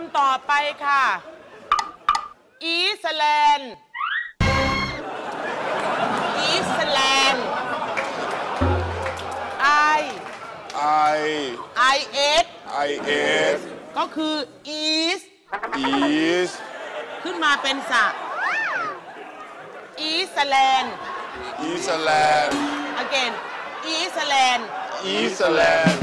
ำต่อไปค่ะ อีสแลนด์ อีสแลนด์ I I I S I S ก็คือ East East ขึ้นมาเป็นสระอีสแลนด์ Eastland again อีสแลนด์ Eastland